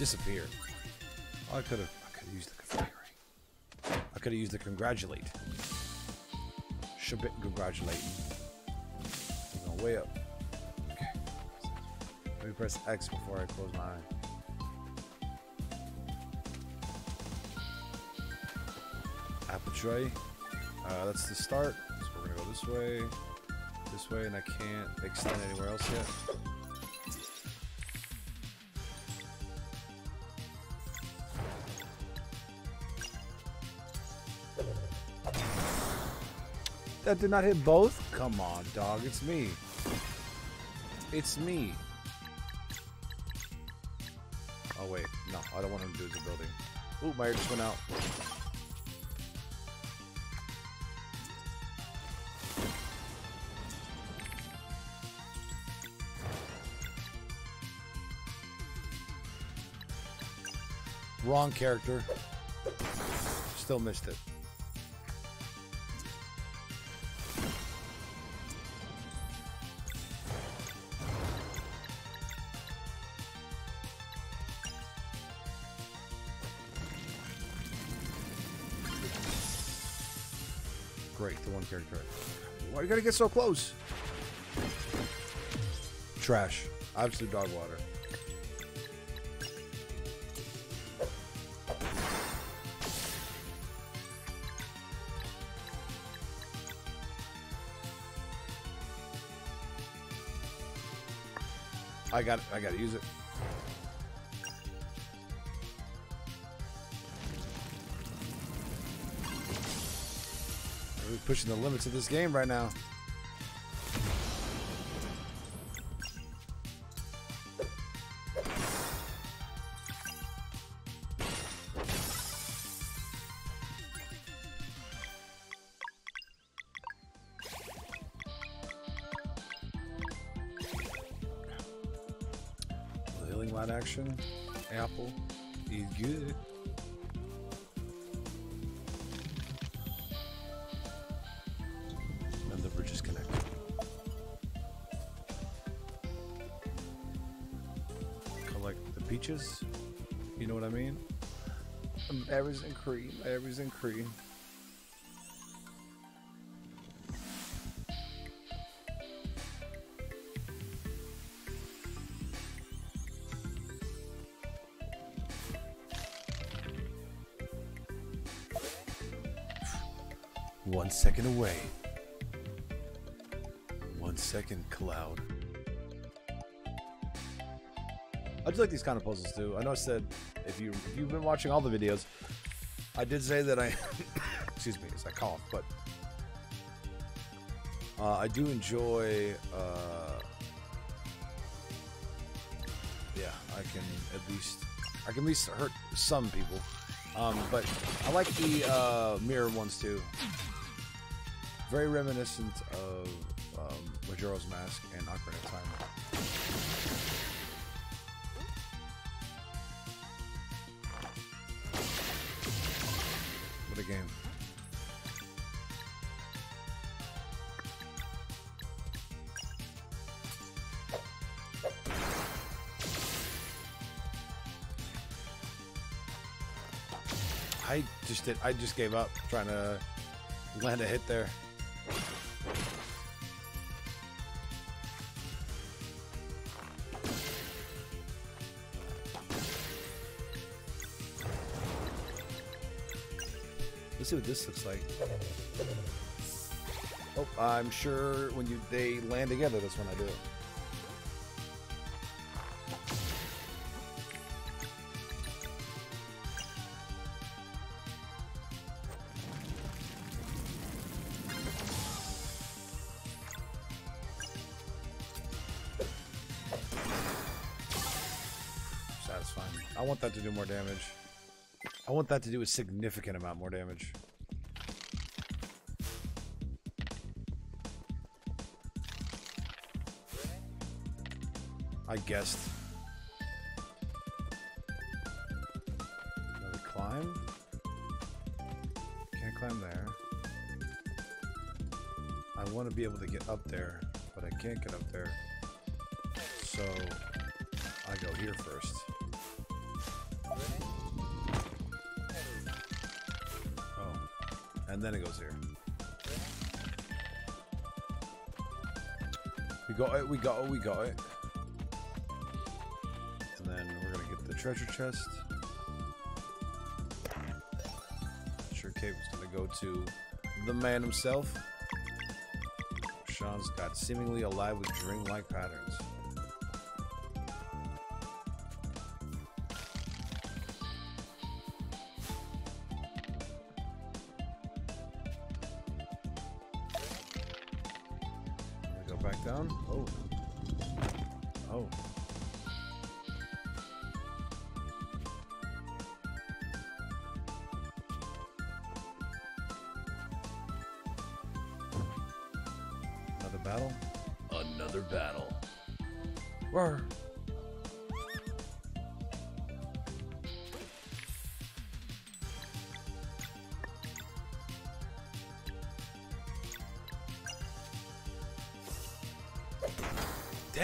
Disappear. Oh, I could have. I could have used the configuring. I could have used the congratulate. Be congratulating. Going way up. Okay. Let me press X before I close my eye. Apple tray. Uh, that's the start. So we're gonna go this way, this way, and I can't extend anywhere else yet. That did not hit both? Come on, dog. It's me. It's me. Oh, wait. No, I don't want him to do the building. Ooh, my air just went out. Wrong character. Still missed it. Gotta get so close? Trash. Absolute dog water. I got I gotta use it. Pushing the limits of this game right now. Healing light action, apple, is good. Berries and cream. Berries and cream. One second away. One second, Cloud. I just like these kind of puzzles too. I know I said if you if you've been watching all the videos, I did say that I excuse me as I cough, but uh, I do enjoy. Uh, yeah, I can at least I can at least hurt some people. Um, but I like the uh, mirror ones too. Very reminiscent of um, Majora's Mask and Ocarina of Time. Game. I just did. I just gave up trying to land a hit there. See what this looks like. Oh, I'm sure when you they land together, that's when I do it. Satisfying. I want that to do more damage. I want that to do a significant amount more damage. I guessed. Another climb? Can't climb there. I want to be able to get up there, but I can't get up there. So I go here first. And then it goes here. We got it, we got it, we got it. And then we're gonna get the treasure chest. Sure Cape is gonna go to the man himself. Sean's got seemingly alive with dream-like patterns.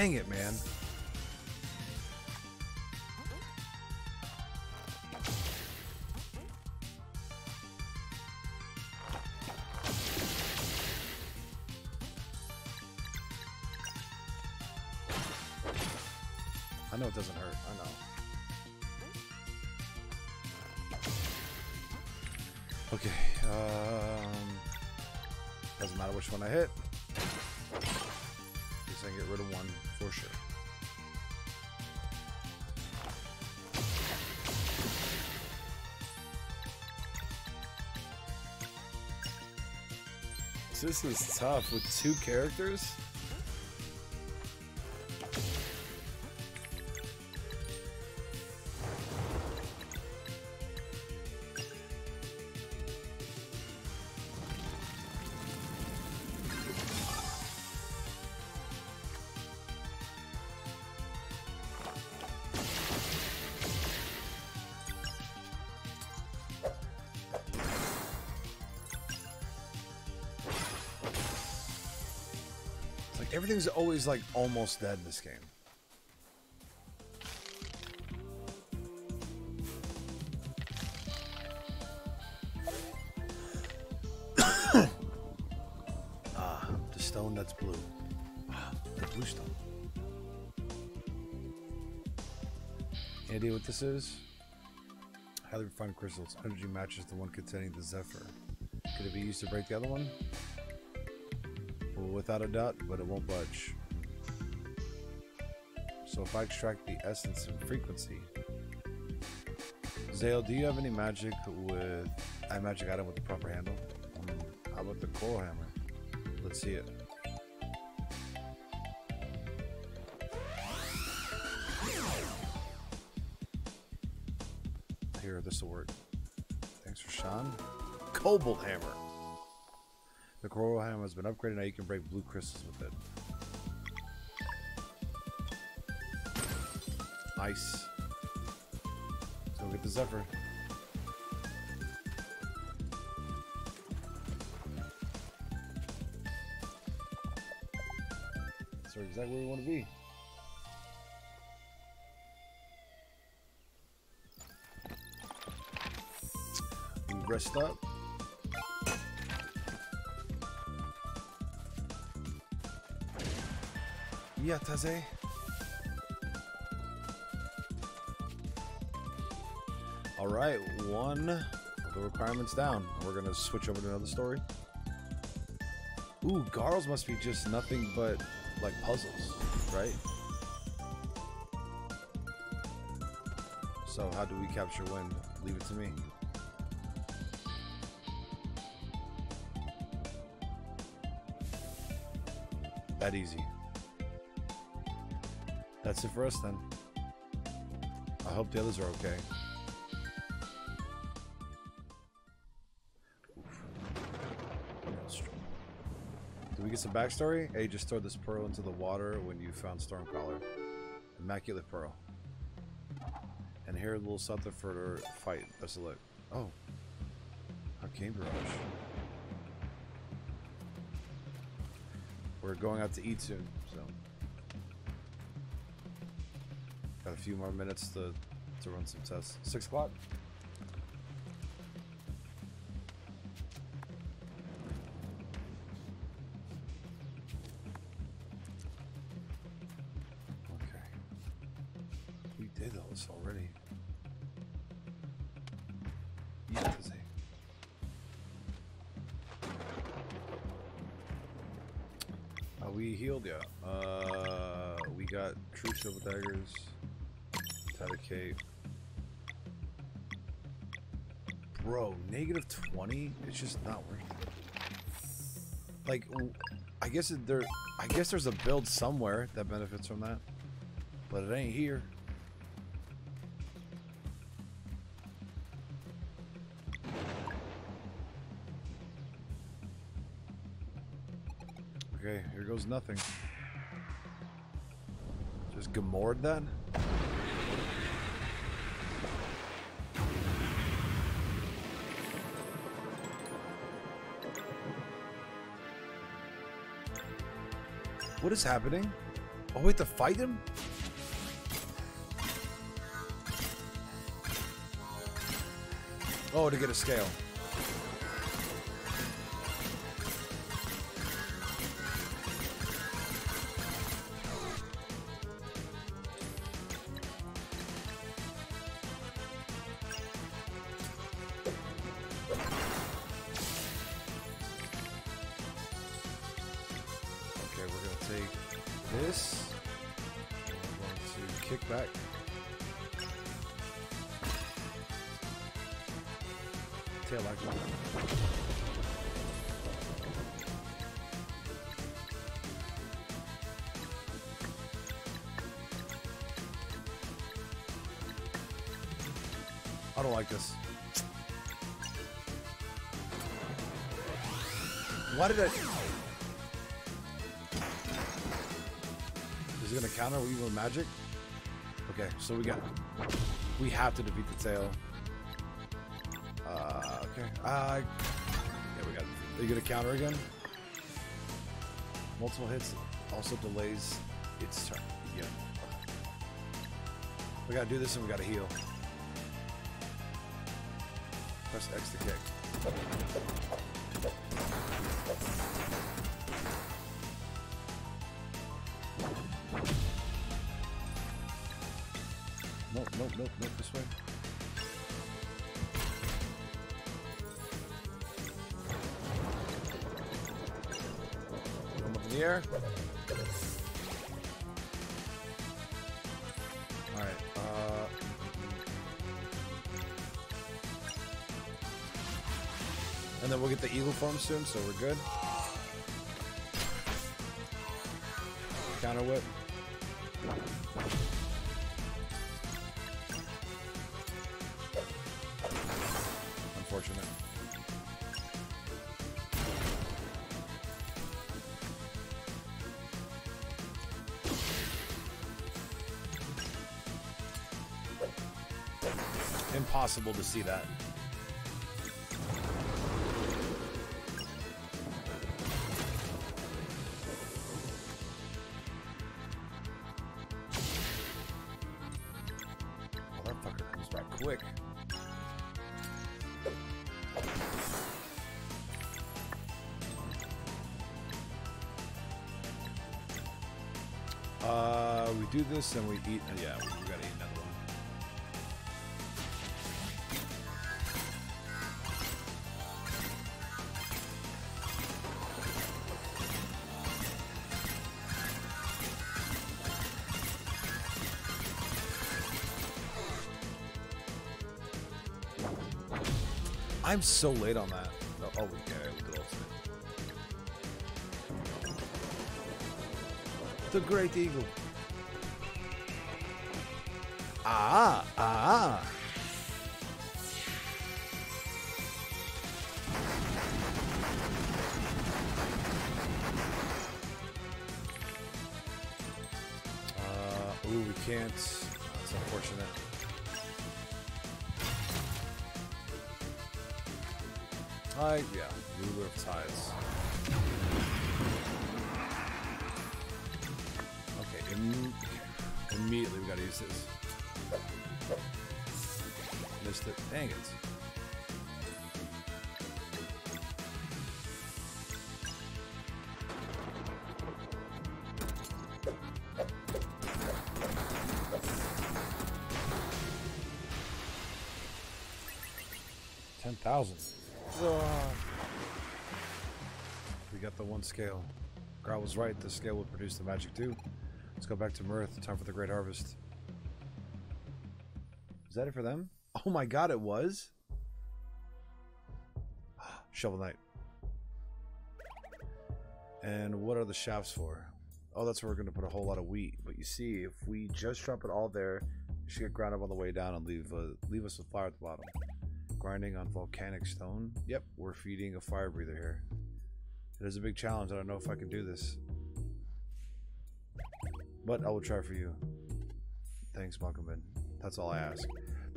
Dang it, man. This is tough with two characters. Everything's always like almost dead in this game. ah, the stone that's blue. Ah, the blue stone. Any idea what this is? Highly refined crystals. Energy matches the one containing the Zephyr. Could it be used to break the other one? Without a doubt, but it won't budge. So if I extract the essence and frequency. Zale, do you have any magic with a magic item with the proper handle? Hmm, how about the coral hammer? Let's see it. Here, this will work. Thanks for Sean. Cobalt hammer. Coral hammer has been upgraded. Now you can break blue crystals with it. Nice. Let's go get the Zephyr. So exactly where we want to be. Rest up. Yeah, Taze. All right, one. the requirements down. We're gonna switch over to another story. Ooh, Garls must be just nothing but like puzzles, right? So how do we capture wind? Leave it to me. That easy. That's it for us then. I hope the others are okay. Do we get some backstory? Hey, just throw this pearl into the water when you found Stormcaller. Immaculate Pearl. And here, a little Sutherford fight. Best of luck. Oh. Arcane Barrage. We're going out to eat soon, Got a few more minutes to, to run some tests. Six o'clock? Cape. Bro, negative 20? It's just not it. Like, I guess there, I guess there's a build somewhere that benefits from that, but it ain't here. Okay, here goes nothing. Just Gamord then? What is happening? Oh, wait, to fight him? Oh, to get a scale. I don't like this. Why did I? Is it gonna counter evil magic? Okay, so we got we have to defeat the tail. Uh okay. Uh yeah we got Are you gonna counter again? Multiple hits also delays its turn. Yeah. We gotta do this and we gotta heal. Press X to kick. Nope, nope, nope, nope, this way. 'em up in the air. Get the eagle form soon, so we're good. Counter whip. Unfortunate. Impossible to see that. this, then we eat. Uh, yeah, we, we gotta eat another one. I'm so late on that. Oh, oh yeah, look at ultimate. The Great Eagle. Ah, ah. Uh, ooh, we can't. That's unfortunate. Hi, yeah, ruler of tides. Okay, Im immediately we gotta use this. Missed it. Dang it. Ten thousand. We got the one scale. Growl was right. The scale will produce the magic too. Let's go back to Mirth. Time for the great harvest. Is that it for them? Oh my god, it was? Shovel Knight. And what are the shafts for? Oh, that's where we're going to put a whole lot of wheat. But you see, if we just drop it all there, it should get ground up on the way down and leave uh, leave us with fire at the bottom. Grinding on volcanic stone. Yep, we're feeding a fire breather here. It is a big challenge. I don't know if I can do this. But I will try for you. Thanks, Malcolm. That's all I ask.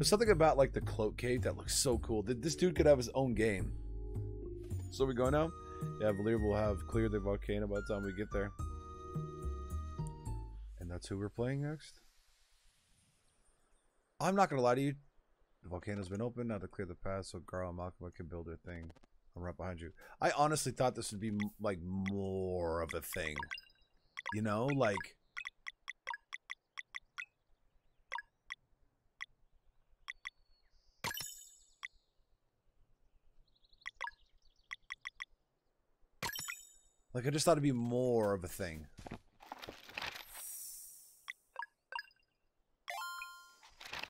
There's something about like the cloak cave that looks so cool. This dude could have his own game. So we go now? Yeah, believe we'll have cleared the volcano by the time we get there. And that's who we're playing next? I'm not gonna lie to you. The volcano's been open now to clear the path so Garl and Malcolm can build their thing. I'm right behind you. I honestly thought this would be like more of a thing. You know, like Like I just thought it'd be more of a thing.